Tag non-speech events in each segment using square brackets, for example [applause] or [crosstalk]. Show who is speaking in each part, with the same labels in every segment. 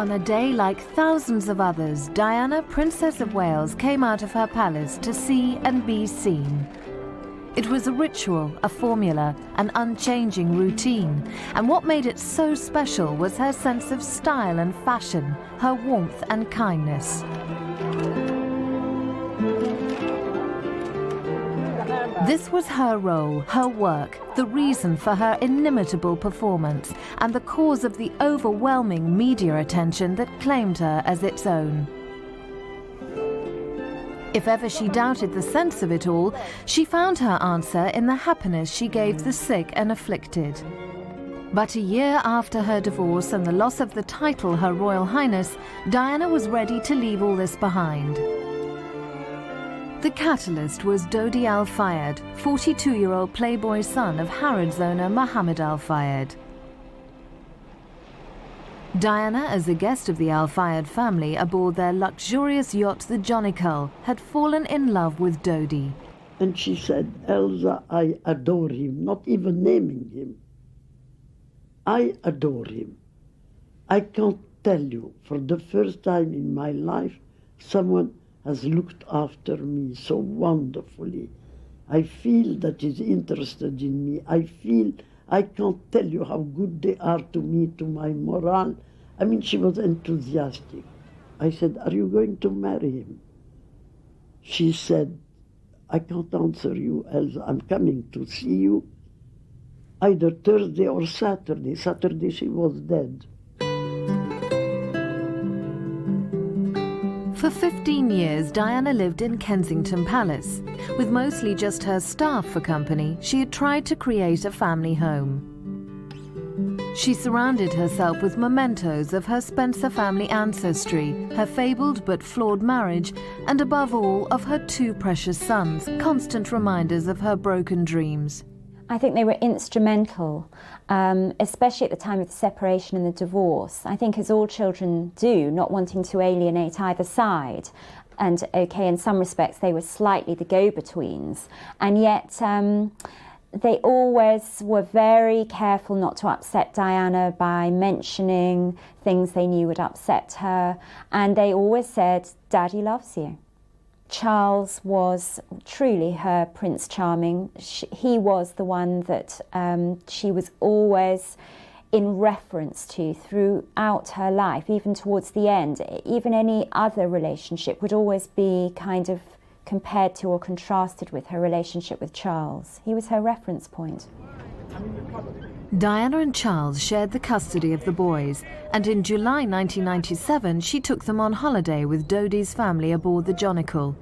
Speaker 1: On a day like thousands of others, Diana, Princess of Wales, came out of her palace to see and be seen. It was a ritual, a formula, an unchanging routine. And what made it so special was her sense of style and fashion, her warmth and kindness. This was her role, her work, the reason for her inimitable performance, and the cause of the overwhelming media attention that claimed her as its own. If ever she doubted the sense of it all, she found her answer in the happiness she gave the sick and afflicted. But a year after her divorce and the loss of the title Her Royal Highness, Diana was ready to leave all this behind. The catalyst was Dodi Al Fayed, 42 year old Playboy son of Harrods owner Mohammed Al Fayed. Diana, as a guest of the Al Fayed family aboard their luxurious yacht, the Jonikal, had fallen in love with Dodi.
Speaker 2: And she said, Elsa, I adore him, not even naming him. I adore him. I can't tell you, for the first time in my life, someone has looked after me so wonderfully. I feel that he's interested in me. I feel I can't tell you how good they are to me, to my morale. I mean, she was enthusiastic. I said, Are you going to marry him? She said, I can't answer you, Elsa. I'm coming to see you either Thursday or Saturday. Saturday she was dead.
Speaker 1: 15 years, Diana lived in Kensington Palace. With mostly just her staff for company, she had tried to create a family home. She surrounded herself with mementos of her Spencer family ancestry, her fabled but flawed marriage, and above all, of her two precious sons, constant reminders of her broken dreams.
Speaker 3: I think they were instrumental, um, especially at the time of the separation and the divorce. I think, as all children do, not wanting to alienate either side. And okay, in some respects, they were slightly the go betweens. And yet, um, they always were very careful not to upset Diana by mentioning things they knew would upset her. And they always said, Daddy loves you. Charles was truly her Prince Charming. She, he was the one that um, she was always in reference to throughout her life, even towards the end. Even any other relationship would always be kind of compared to or contrasted with her relationship with Charles. He was her reference point.
Speaker 1: Diana and Charles shared the custody of the boys, and in July 1997 she took them on holiday with Dodi's family aboard the Jonikal.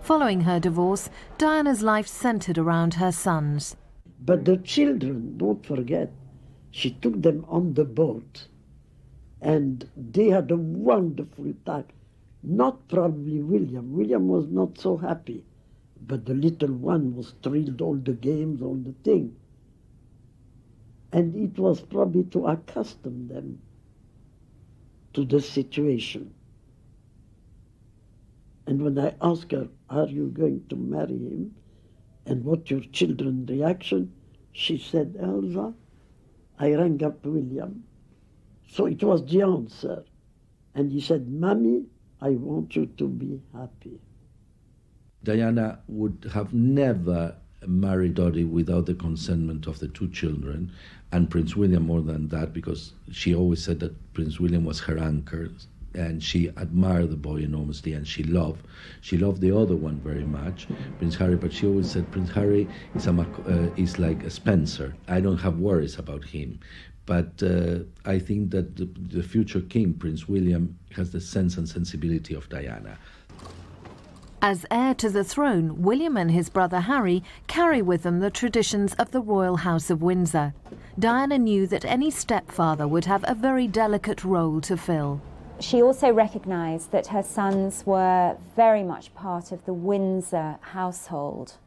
Speaker 1: Following her divorce, Diana's life centered around her sons.
Speaker 2: But the children, don't forget, she took them on the boat, and they had a wonderful time. Not probably William. William was not so happy, but the little one was thrilled all the games, all the thing. And it was probably to accustom them to the situation. And when I asked her, Are you going to marry him? And what your children's reaction? She said, Elsa, I rang up William. So it was the answer. And he said, Mommy, I want you to be happy.
Speaker 4: Diana would have never married Dodi without the consentment of the two children and Prince William more than that because she always said that Prince William was her anchor and she admired the boy enormously and she loved she loved the other one very much prince harry but she always said prince harry is a uh, is like a spencer i don't have worries about him but uh, I think that the, the, future king, Prince William, has the sense and sensibility of Diana.
Speaker 1: As heir to the throne, William and his brother Harry carry with them the traditions of the royal house of Windsor. Diana knew that any stepfather would have a very delicate role to fill.
Speaker 3: She also recognised that her sons were very much part of the Windsor household.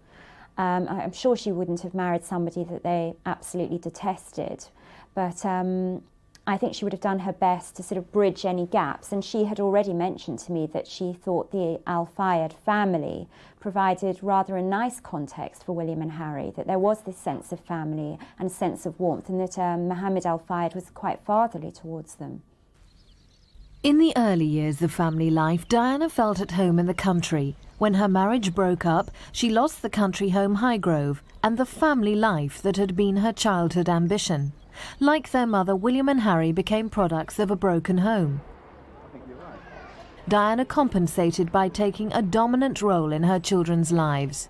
Speaker 3: Um, I'm sure she wouldn't have married somebody that they absolutely detested, but um, I think she would have done her best to sort of bridge any gaps. And she had already mentioned to me that she thought the Al Fayed family provided rather a nice context for William and Harry, that there was this sense of family and a sense of warmth, and that um, Mohammed Al Fayed was quite fatherly towards them.
Speaker 1: In the early years of family life, Diana felt at home in the country. When her marriage broke up, she lost the country home Highgrove and the family life that had been her childhood ambition. Like their mother, William and Harry became products of a broken home. Diana compensated by taking a dominant role in her children's lives.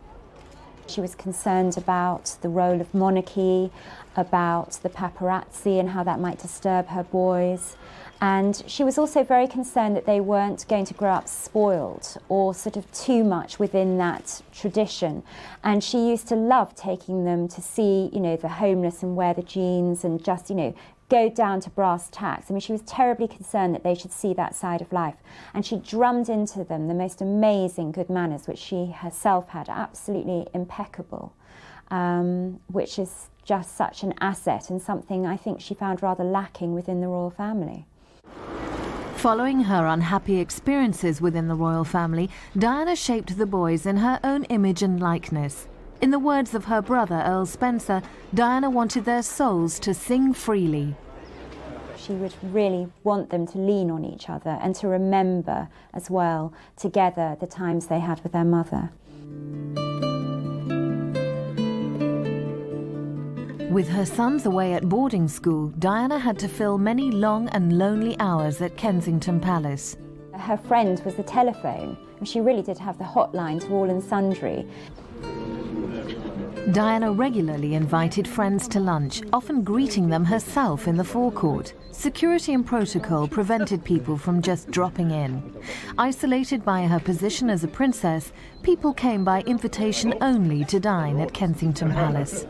Speaker 3: She was concerned about the role of monarchy, about the paparazzi and how that might disturb her boys. And she was also very concerned that they weren't going to grow up spoiled or sort of too much within that tradition. And she used to love taking them to see, you know, the homeless and wear the jeans and just, you know, go down to brass tacks. I mean, she was terribly concerned that they should see that side of life. And she drummed into them the most amazing good manners, which she herself had absolutely impeccable, um, which is just such an asset and something I think she found rather lacking within the royal family.
Speaker 1: Following her unhappy experiences within the royal family, Diana shaped the boys in her own image and likeness. In the words of her brother, Earl Spencer, Diana wanted their souls to sing freely.
Speaker 3: She would really want them to lean on each other and to remember as well together the times they had with their mother.
Speaker 1: With her sons away at boarding school, Diana had to fill many long and lonely hours at Kensington Palace.
Speaker 3: Her friend was the telephone, and she really did have the hotline to all and sundry.
Speaker 1: Diana regularly invited friends to lunch, often greeting them herself in the forecourt. Security and protocol prevented people from just dropping in. Isolated by her position as a princess, people came by invitation only to dine at Kensington Palace.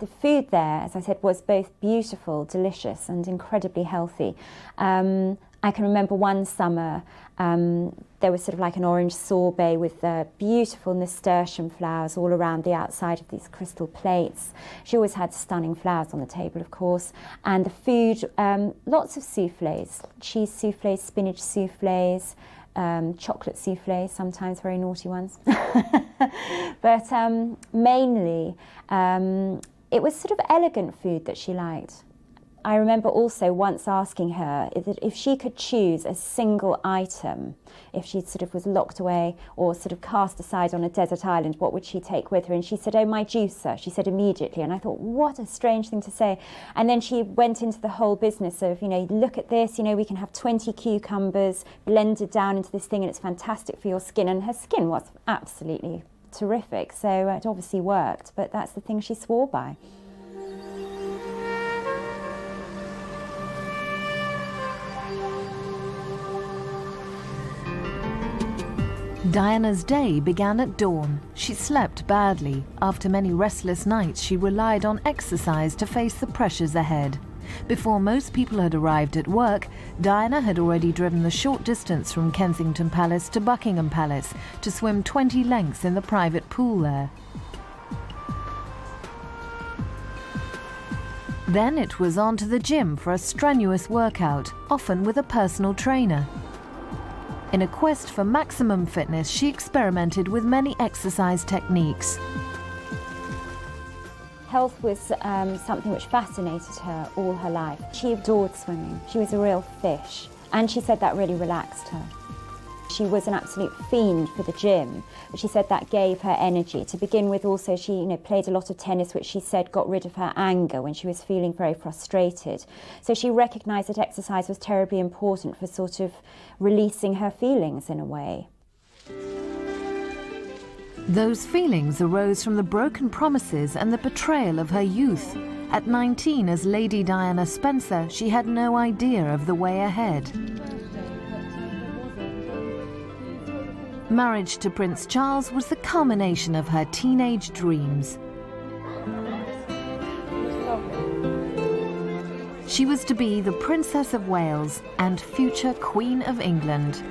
Speaker 3: The food there, as I said, was both beautiful, delicious, and incredibly healthy. Um, I can remember one summer um, there was sort of like an orange sorbet with beautiful nasturtium flowers all around the outside of these crystal plates. She always had stunning flowers on the table, of course. And the food, um, lots of souffles, cheese souffles, spinach souffles, um, chocolate souffles, sometimes very naughty ones. [laughs] but um, mainly, um, it was sort of elegant food that she liked. I remember also once asking her that if she could choose a single item, if she sort of was locked away or sort of cast aside on a desert island, what would she take with her? And she said, Oh, my juicer. She said immediately. And I thought, what a strange thing to say. And then she went into the whole business of, you know, look at this, you know, we can have 20 cucumbers blended down into this thing and it's fantastic for your skin. And her skin was absolutely terrific. So uh, it obviously worked, but that's the thing she swore by.
Speaker 1: Diana's day began at dawn. She slept badly. After many restless nights, she relied on exercise to face the pressures ahead. Before most people had arrived at work, Diana had already driven the short distance from Kensington Palace to Buckingham Palace to swim 20 lengths in the private pool there. Then it was on to the gym for a strenuous workout, often with a personal trainer. In a quest for maximum fitness, she experimented with many exercise techniques.
Speaker 3: Health was um, something which fascinated her all her life. She adored swimming. She was a real fish. And she said that really relaxed her. She was an absolute fiend for the gym, she said that gave her energy. To begin with, also, she you know, played a lot of tennis, which she said got rid of her anger when she was feeling very frustrated. So she recognised that exercise was terribly important for sort of releasing her feelings in a way.
Speaker 1: Those feelings arose from the broken promises and the betrayal of her youth. At 19, as Lady Diana Spencer, she had no idea of the way ahead. Marriage to Prince Charles was the culmination of her teenage dreams. She was to be the Princess of Wales and future Queen of England.